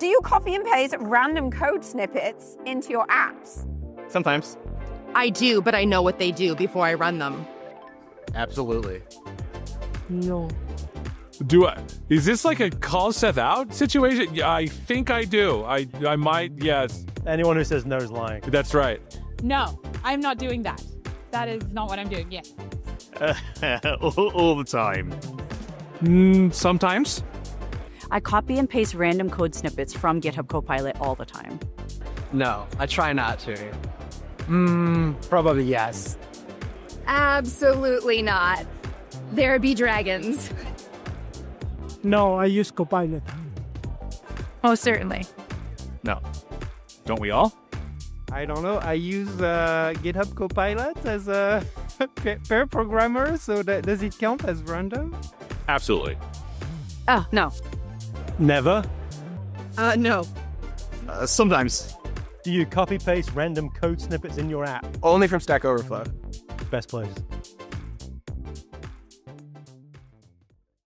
Do you copy and paste random code snippets into your apps? Sometimes. I do, but I know what they do before I run them. Absolutely. No. Do I? Is this like a call Seth out situation? Yeah, I think I do. I I might. Yes, Anyone who says no is lying. that's right. No, I'm not doing that. That is not what I'm doing. Yes. all, all the time. Mm, sometimes. I copy and paste random code snippets from GitHub Copilot all the time. No, I try not to. Hmm, probably yes. Absolutely not. There be dragons. No, I use Copilot. Most certainly. No. Don't we all? I don't know. I use uh, GitHub Copilot as a pair programmer, so that, does it count as random? Absolutely. Oh, no. Never. Uh, no. Uh, sometimes. Do you copy paste random code snippets in your app? Only from Stack Overflow. Best place.